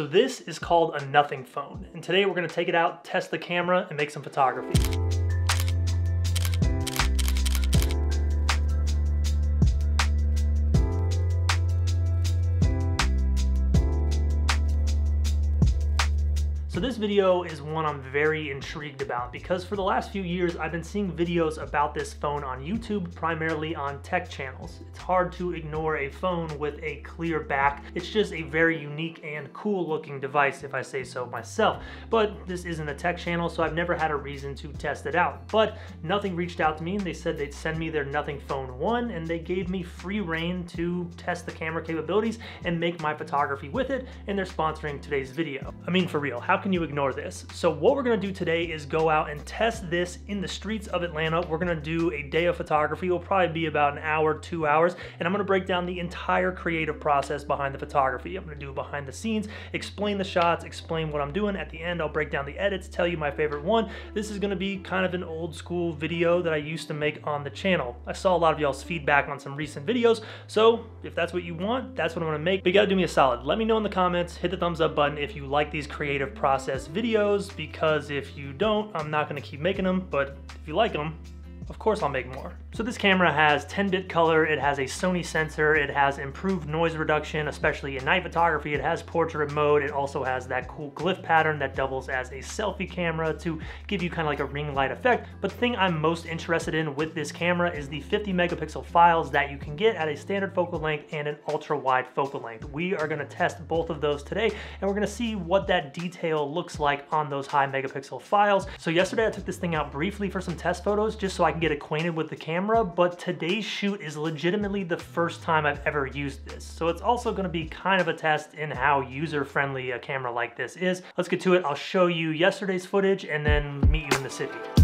So this is called a nothing phone. And today we're gonna take it out, test the camera, and make some photography. So this video is one I'm very intrigued about because for the last few years I've been seeing videos about this phone on YouTube, primarily on tech channels. It's hard to ignore a phone with a clear back. It's just a very unique and cool looking device if I say so myself. But this isn't a tech channel so I've never had a reason to test it out. But Nothing reached out to me and they said they'd send me their Nothing Phone 1 and they gave me free reign to test the camera capabilities and make my photography with it and they're sponsoring today's video. I mean for real, how can you ignore this? So what we're gonna do today is go out and test this in the streets of Atlanta. We're gonna do a day of photography. It'll probably be about an hour, two hours, and I'm gonna break down the entire creative process behind the photography. I'm gonna do behind the scenes, explain the shots, explain what I'm doing. At the end, I'll break down the edits, tell you my favorite one. This is gonna be kind of an old school video that I used to make on the channel. I saw a lot of y'all's feedback on some recent videos, so if that's what you want, that's what I'm gonna make. But you gotta do me a solid. Let me know in the comments, hit the thumbs up button if you like these creative process videos because if you don't, I'm not gonna keep making them, but if you like them, of course I'll make more. So this camera has 10-bit color, it has a Sony sensor, it has improved noise reduction, especially in night photography, it has portrait mode, it also has that cool glyph pattern that doubles as a selfie camera to give you kind of like a ring light effect. But the thing I'm most interested in with this camera is the 50 megapixel files that you can get at a standard focal length and an ultra wide focal length. We are gonna test both of those today and we're gonna see what that detail looks like on those high megapixel files. So yesterday I took this thing out briefly for some test photos just so I can get acquainted with the camera, but today's shoot is legitimately the first time I've ever used this. So it's also gonna be kind of a test in how user-friendly a camera like this is. Let's get to it. I'll show you yesterday's footage and then meet you in the city.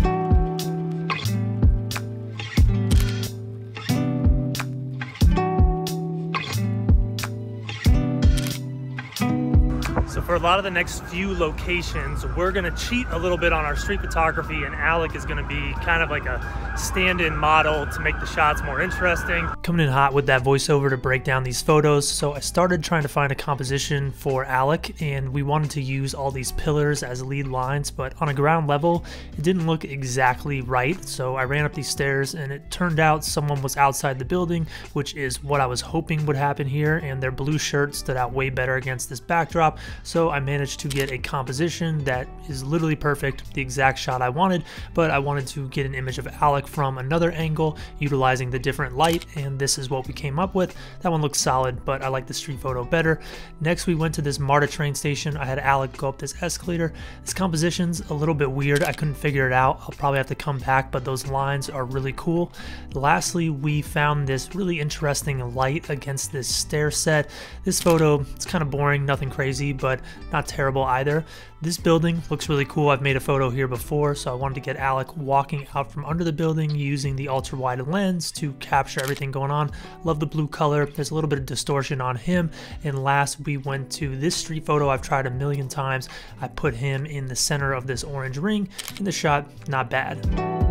So for a lot of the next few locations, we're gonna cheat a little bit on our street photography and Alec is gonna be kind of like a stand-in model to make the shots more interesting. Coming in hot with that voiceover to break down these photos. So I started trying to find a composition for Alec and we wanted to use all these pillars as lead lines, but on a ground level, it didn't look exactly right. So I ran up these stairs and it turned out someone was outside the building, which is what I was hoping would happen here. And their blue shirt stood out way better against this backdrop. So I managed to get a composition that is literally perfect, the exact shot I wanted, but I wanted to get an image of Alec from another angle utilizing the different light and this is what we came up with. That one looks solid, but I like the street photo better. Next we went to this MARTA train station. I had Alec go up this escalator. This composition's a little bit weird. I couldn't figure it out. I'll probably have to come back, but those lines are really cool. Lastly, we found this really interesting light against this stair set. This photo, it's kind of boring, nothing crazy, but but not terrible either. This building looks really cool. I've made a photo here before, so I wanted to get Alec walking out from under the building using the ultra wide lens to capture everything going on. Love the blue color. There's a little bit of distortion on him. And last, we went to this street photo I've tried a million times. I put him in the center of this orange ring. In the shot, not bad.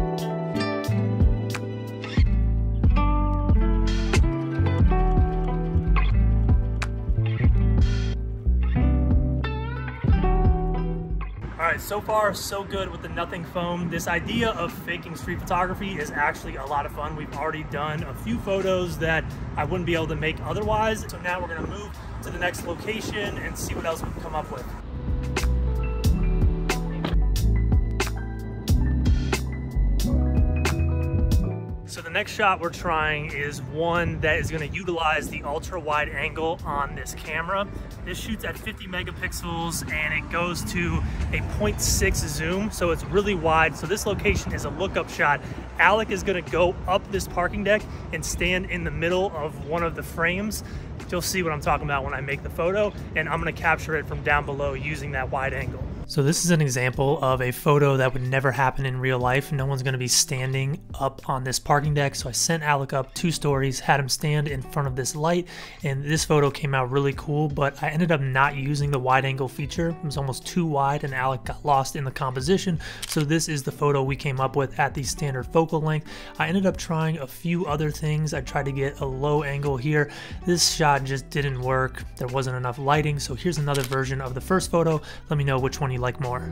Right, so far so good with the Nothing Phone. This idea of faking street photography is actually a lot of fun. We've already done a few photos that I wouldn't be able to make otherwise. So now we're gonna move to the next location and see what else we can come up with. Next shot we're trying is one that is gonna utilize the ultra wide angle on this camera. This shoots at 50 megapixels and it goes to a 0.6 zoom, so it's really wide. So this location is a lookup shot. Alec is gonna go up this parking deck and stand in the middle of one of the frames. You'll see what I'm talking about when I make the photo, and I'm gonna capture it from down below using that wide angle. So this is an example of a photo that would never happen in real life. No one's gonna be standing up on this parking deck. So I sent Alec up two stories, had him stand in front of this light, and this photo came out really cool, but I ended up not using the wide angle feature. It was almost too wide and Alec got lost in the composition. So this is the photo we came up with at the standard focal length. I ended up trying a few other things. I tried to get a low angle here. This shot just didn't work. There wasn't enough lighting. So here's another version of the first photo. Let me know which one like more.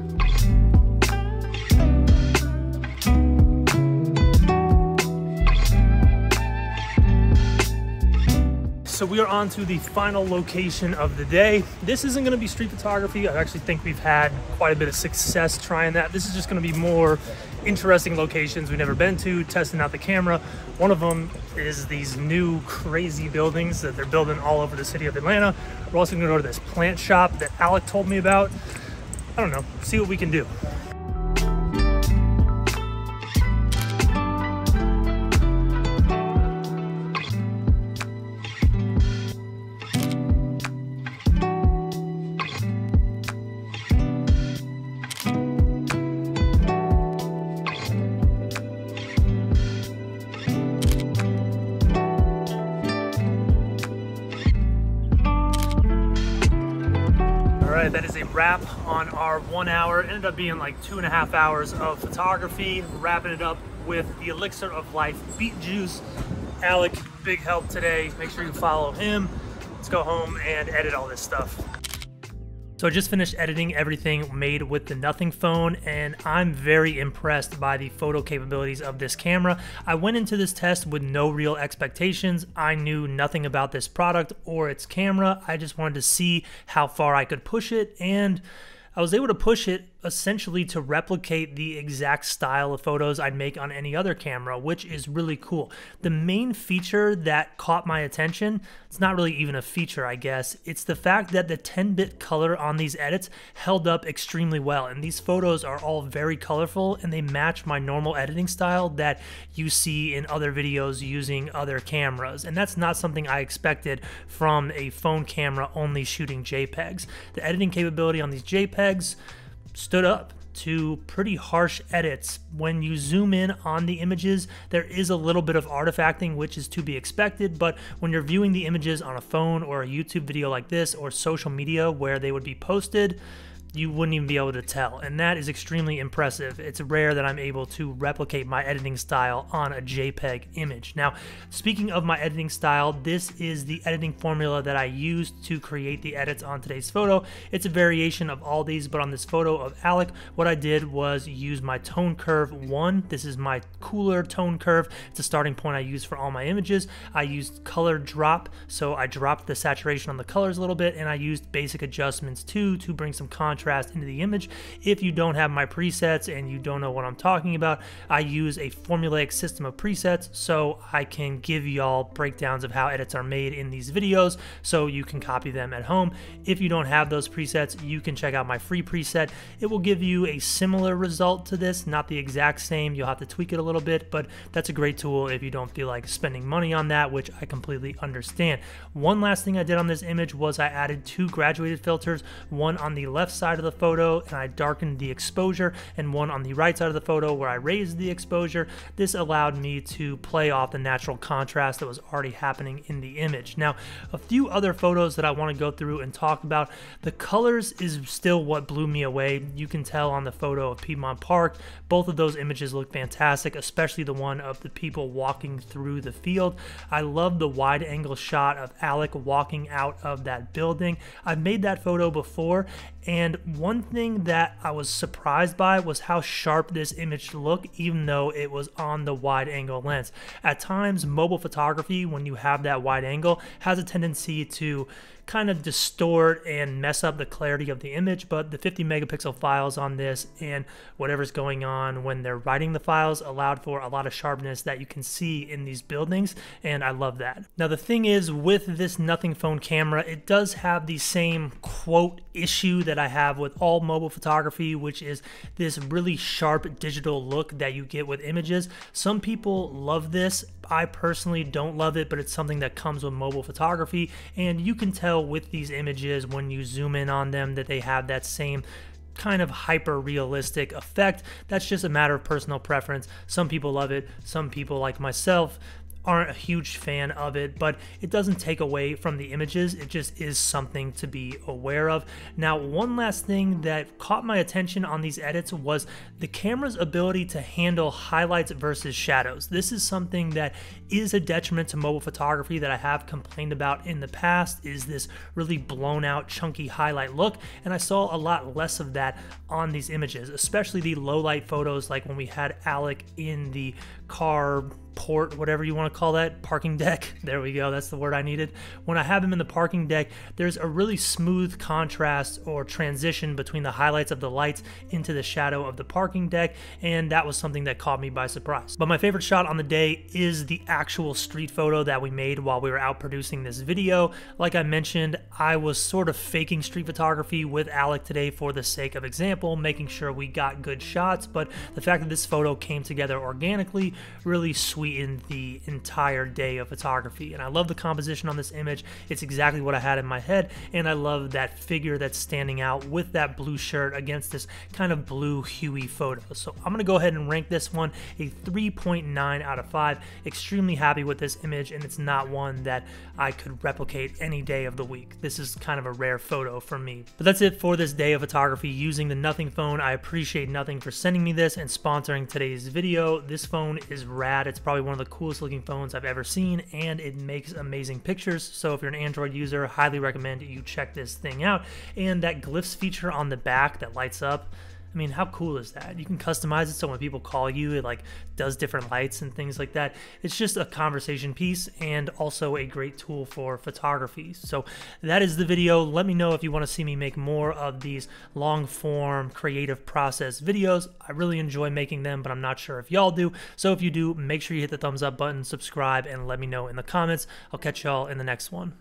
So we are on to the final location of the day. This isn't gonna be street photography. I actually think we've had quite a bit of success trying that. This is just gonna be more interesting locations we've never been to, testing out the camera. One of them is these new crazy buildings that they're building all over the city of Atlanta. We're also gonna go to this plant shop that Alec told me about. I don't know, see what we can do. Right, that is a wrap on our one hour. It ended up being like two and a half hours of photography, wrapping it up with the Elixir of Life Beet Juice. Alec, big help today. Make sure you follow him. Let's go home and edit all this stuff. So I just finished editing everything made with the Nothing phone and I'm very impressed by the photo capabilities of this camera. I went into this test with no real expectations. I knew nothing about this product or its camera. I just wanted to see how far I could push it and I was able to push it essentially to replicate the exact style of photos I'd make on any other camera, which is really cool. The main feature that caught my attention, it's not really even a feature, I guess, it's the fact that the 10-bit color on these edits held up extremely well. And these photos are all very colorful and they match my normal editing style that you see in other videos using other cameras. And that's not something I expected from a phone camera only shooting JPEGs. The editing capability on these JPEGs, stood up to pretty harsh edits. When you zoom in on the images, there is a little bit of artifacting, which is to be expected, but when you're viewing the images on a phone or a YouTube video like this or social media where they would be posted, you wouldn't even be able to tell. And that is extremely impressive. It's rare that I'm able to replicate my editing style on a JPEG image. Now, speaking of my editing style, this is the editing formula that I used to create the edits on today's photo. It's a variation of all these, but on this photo of Alec, what I did was use my tone curve one. This is my cooler tone curve. It's a starting point I use for all my images. I used color drop, so I dropped the saturation on the colors a little bit, and I used basic adjustments too to bring some contrast contrast into the image. If you don't have my presets and you don't know what I'm talking about, I use a formulaic system of presets so I can give y'all breakdowns of how edits are made in these videos so you can copy them at home. If you don't have those presets, you can check out my free preset. It will give you a similar result to this, not the exact same. You'll have to tweak it a little bit, but that's a great tool if you don't feel like spending money on that, which I completely understand. One last thing I did on this image was I added two graduated filters, one on the left side side of the photo and I darkened the exposure and one on the right side of the photo where I raised the exposure. This allowed me to play off the natural contrast that was already happening in the image. Now, a few other photos that I want to go through and talk about. The colors is still what blew me away. You can tell on the photo of Piedmont Park, both of those images look fantastic, especially the one of the people walking through the field. I love the wide angle shot of Alec walking out of that building. I've made that photo before and one thing that I was surprised by was how sharp this image looked, even though it was on the wide angle lens. At times, mobile photography, when you have that wide angle, has a tendency to kind of distort and mess up the clarity of the image, but the 50 megapixel files on this and whatever's going on when they're writing the files allowed for a lot of sharpness that you can see in these buildings, and I love that. Now the thing is with this Nothing phone camera, it does have the same quote issue that I have with all mobile photography, which is this really sharp digital look that you get with images. Some people love this. I personally don't love it, but it's something that comes with mobile photography, and you can tell with these images when you zoom in on them that they have that same kind of hyper realistic effect. That's just a matter of personal preference. Some people love it, some people, like myself, aren't a huge fan of it, but it doesn't take away from the images. It just is something to be aware of. Now, one last thing that caught my attention on these edits was the camera's ability to handle highlights versus shadows. This is something that is a detriment to mobile photography that I have complained about in the past is this really blown out chunky highlight look and I saw a lot less of that on these images, especially the low light photos like when we had Alec in the car port, whatever you want to call that, parking deck. There we go, that's the word I needed. When I have him in the parking deck, there's a really smooth contrast or transition between the highlights of the lights into the shadow of the parking deck, and that was something that caught me by surprise. But my favorite shot on the day is the actual street photo that we made while we were out producing this video. Like I mentioned, I was sort of faking street photography with Alec today for the sake of example, making sure we got good shots, but the fact that this photo came together organically really sweet in the entire day of photography. And I love the composition on this image. It's exactly what I had in my head. And I love that figure that's standing out with that blue shirt against this kind of blue huey photo. So I'm gonna go ahead and rank this one a 3.9 out of 5. Extremely happy with this image and it's not one that I could replicate any day of the week. This is kind of a rare photo for me. But that's it for this day of photography using the Nothing phone. I appreciate Nothing for sending me this and sponsoring today's video. This phone is rad. It's probably probably one of the coolest looking phones I've ever seen, and it makes amazing pictures. So if you're an Android user, highly recommend you check this thing out. And that glyphs feature on the back that lights up, I mean, how cool is that? You can customize it so when people call you, it like does different lights and things like that. It's just a conversation piece and also a great tool for photography. So that is the video. Let me know if you want to see me make more of these long form creative process videos. I really enjoy making them, but I'm not sure if y'all do. So if you do, make sure you hit the thumbs up button, subscribe, and let me know in the comments. I'll catch y'all in the next one.